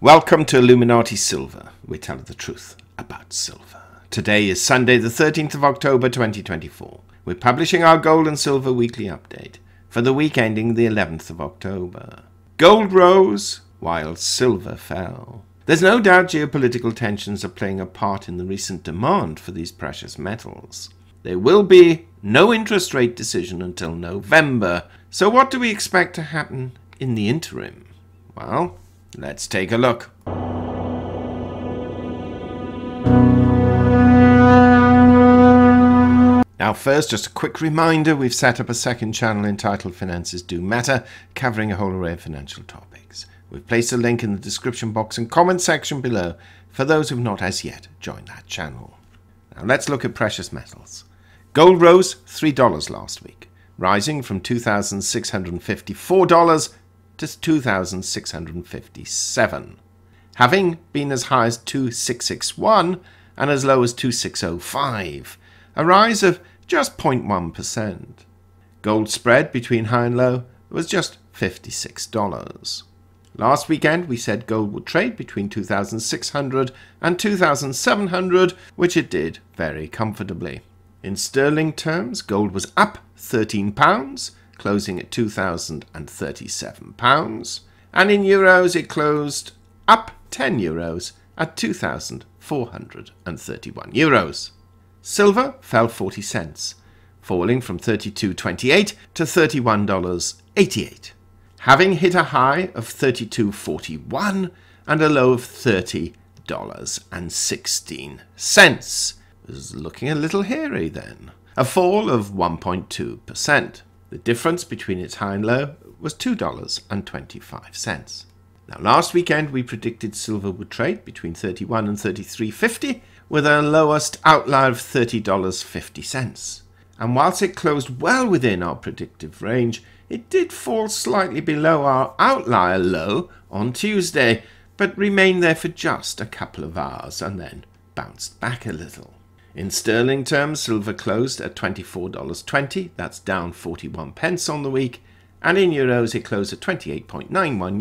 Welcome to Illuminati Silver. We tell the truth about silver. Today is Sunday, the 13th of October 2024. We're publishing our gold and silver weekly update for the week ending the 11th of October. Gold rose while silver fell. There's no doubt geopolitical tensions are playing a part in the recent demand for these precious metals. There will be no interest rate decision until November. So, what do we expect to happen in the interim? Well, Let's take a look. Now first, just a quick reminder, we've set up a second channel entitled Finances Do Matter, covering a whole array of financial topics. We've placed a link in the description box and comment section below for those who've not as yet joined that channel. Now let's look at precious metals. Gold rose $3 last week, rising from $2,654 to 2,657, having been as high as 2,661 and as low as 2,605, a rise of just 0.1%. Gold spread between high and low was just $56. Last weekend, we said gold would trade between 2,600 and 2,700, which it did very comfortably. In sterling terms, gold was up 13 pounds closing at £2,037. And in euros, it closed up 10 euros at 2,431 euros. Silver fell 40 cents, falling from 32.28 to $31.88, having hit a high of 32.41 and a low of $30.16. It was looking a little hairy then, a fall of 1.2%. The difference between its high and low was $2.25. Now, last weekend we predicted silver would trade between 31 and 33.50 with a lowest outlier of $30.50. And whilst it closed well within our predictive range, it did fall slightly below our outlier low on Tuesday, but remained there for just a couple of hours and then bounced back a little. In sterling terms, silver closed at $24.20, that's down 41 pence on the week, and in euros it closed at 28.91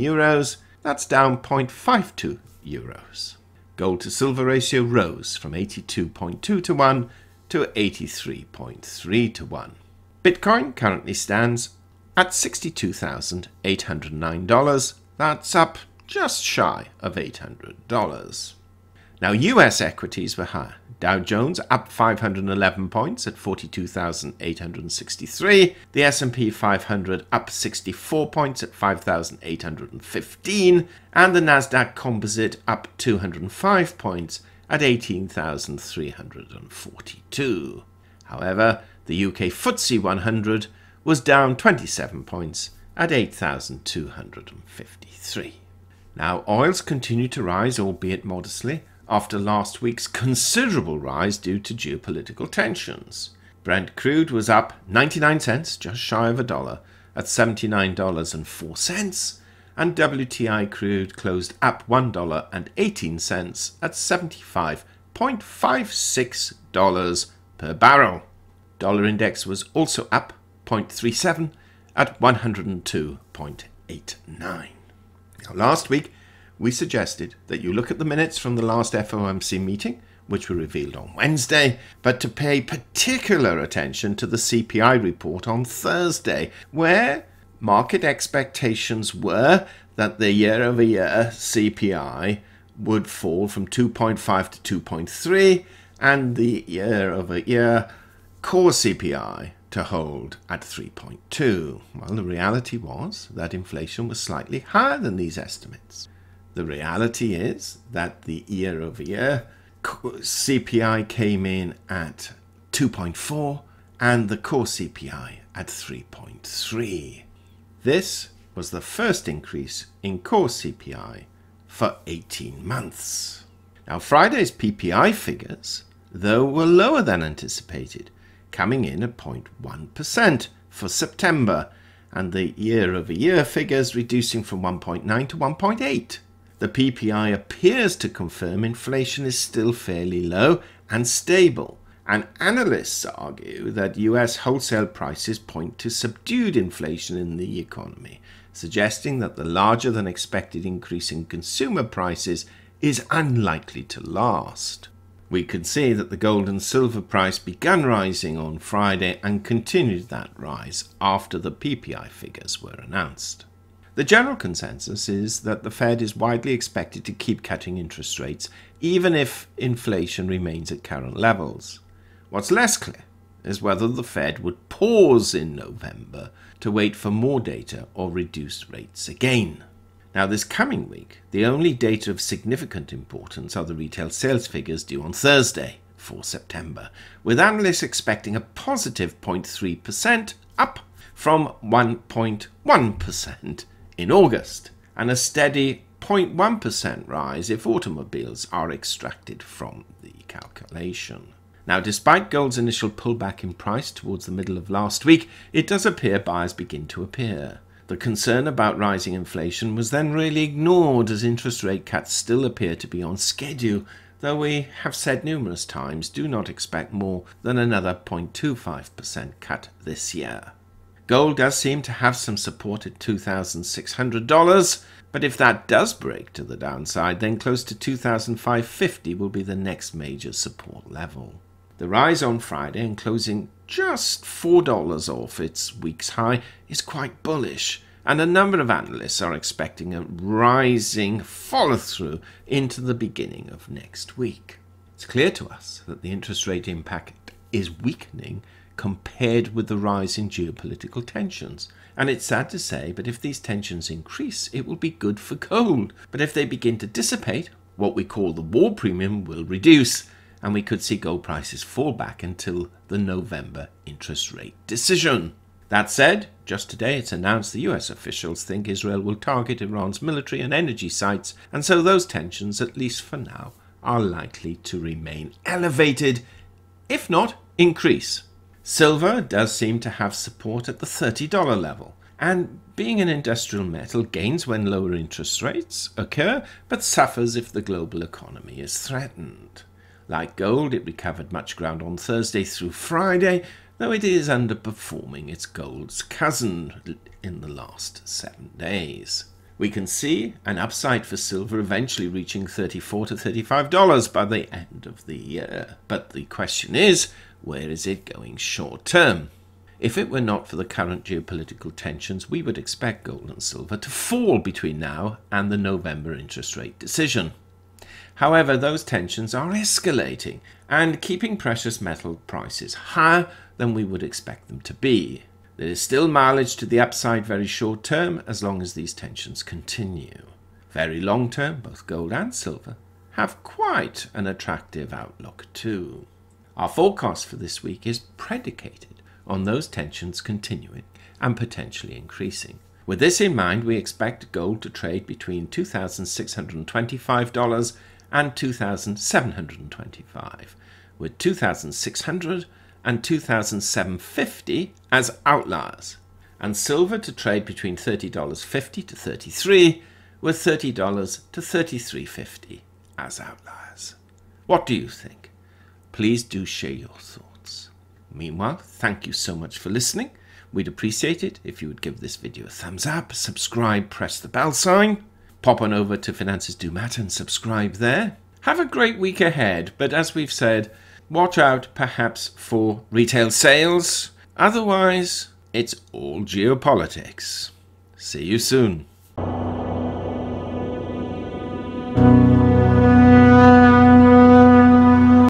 euros, that's down 0.52 euros. Gold to silver ratio rose from 82.2 to 1 to 83.3 to 1. Bitcoin currently stands at $62,809, that's up just shy of $800. Now, US equities were higher. Dow Jones up 511 points at 42,863. The S&P 500 up 64 points at 5,815, and the Nasdaq Composite up 205 points at 18,342. However, the UK FTSE 100 was down 27 points at 8,253. Now, oils continue to rise, albeit modestly, after last week's considerable rise due to geopolitical tensions. Brent crude was up 99 cents, just shy of a dollar, at $79.04, and WTI crude closed up $1.18 at $75.56 per barrel. Dollar index was also up 0.37 at 102.89. Now, last week, we suggested that you look at the minutes from the last FOMC meeting, which were revealed on Wednesday, but to pay particular attention to the CPI report on Thursday, where market expectations were that the year over year CPI would fall from 2.5 to 2.3 and the year over year core CPI to hold at 3.2. Well, the reality was that inflation was slightly higher than these estimates. The reality is that the year over year CPI came in at 2.4 and the core CPI at 3.3. This was the first increase in core CPI for 18 months. Now, Friday's PPI figures, though, were lower than anticipated, coming in at 0.1% for September, and the year over year figures reducing from 1.9 to 1.8. The PPI appears to confirm inflation is still fairly low and stable, and analysts argue that US wholesale prices point to subdued inflation in the economy, suggesting that the larger than expected increase in consumer prices is unlikely to last. We could see that the gold and silver price began rising on Friday and continued that rise after the PPI figures were announced. The general consensus is that the Fed is widely expected to keep cutting interest rates even if inflation remains at current levels. What's less clear is whether the Fed would pause in November to wait for more data or reduce rates again. Now, this coming week, the only data of significant importance are the retail sales figures due on Thursday, 4 September, with analysts expecting a positive 0.3% up from 1.1% in August, and a steady 0.1% rise if automobiles are extracted from the calculation. Now, despite gold's initial pullback in price towards the middle of last week, it does appear buyers begin to appear. The concern about rising inflation was then really ignored as interest rate cuts still appear to be on schedule, though we have said numerous times do not expect more than another 0.25% cut this year. Gold does seem to have some support at $2,600, but if that does break to the downside, then close to 2,550 will be the next major support level. The rise on Friday and closing just $4 off its week's high is quite bullish, and a number of analysts are expecting a rising follow through into the beginning of next week. It's clear to us that the interest rate impact is weakening compared with the rise in geopolitical tensions. And it's sad to say, but if these tensions increase, it will be good for gold. But if they begin to dissipate, what we call the war premium will reduce, and we could see gold prices fall back until the November interest rate decision. That said, just today it's announced the US officials think Israel will target Iran's military and energy sites, and so those tensions, at least for now, are likely to remain elevated, if not increase. Silver does seem to have support at the $30 level, and being an industrial metal gains when lower interest rates occur, but suffers if the global economy is threatened. Like gold, it recovered much ground on Thursday through Friday, though it is underperforming its gold's cousin in the last seven days. We can see an upside for silver eventually reaching 34 to $35 by the end of the year. But the question is, where is it going short term? If it were not for the current geopolitical tensions, we would expect gold and silver to fall between now and the November interest rate decision. However, those tensions are escalating and keeping precious metal prices higher than we would expect them to be. There is still mileage to the upside very short term as long as these tensions continue. Very long term, both gold and silver have quite an attractive outlook too. Our forecast for this week is predicated on those tensions continuing and potentially increasing. With this in mind, we expect gold to trade between $2,625 and 2,725, with 2,600 and 2,750 as outliers, and silver to trade between $30.50 to 33 with $30 to 33.50 as outliers. What do you think? Please do share your thoughts. Meanwhile, thank you so much for listening. We'd appreciate it if you would give this video a thumbs up, subscribe, press the bell sign. Pop on over to Finances Do Matter and subscribe there. Have a great week ahead, but as we've said, watch out perhaps for retail sales. Otherwise, it's all geopolitics. See you soon.